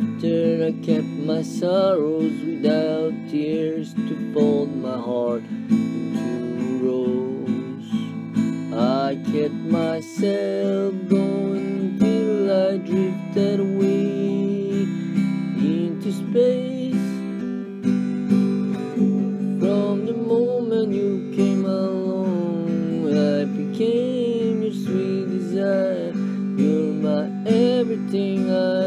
I kept my sorrows without tears to fold my heart into rows. I kept myself going till I drifted away into space. From the moment you came along, I became your sweet desire. You're my everything I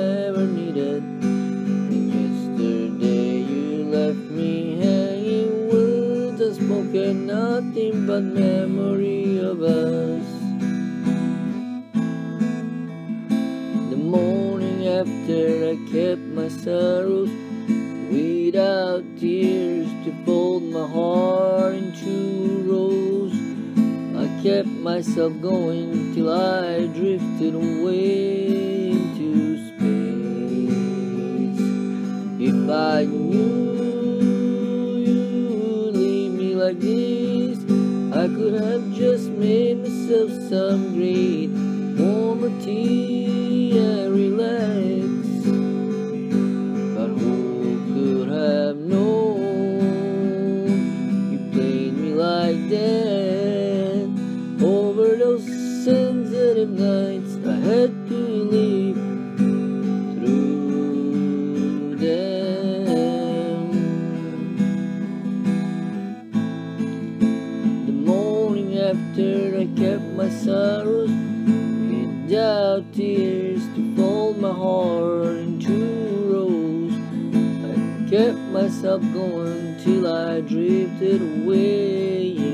unspoken, nothing but memory of us. The morning after I kept my sorrows without tears to fold my heart into rows. I kept myself going till I drifted away into space. If I knew like I could have just made myself some great warmer tea and relax. But who could have known you played me like that? Over those sensitive nights, after I kept my sorrows without tears to fold my heart into rows. I kept myself going till I drifted away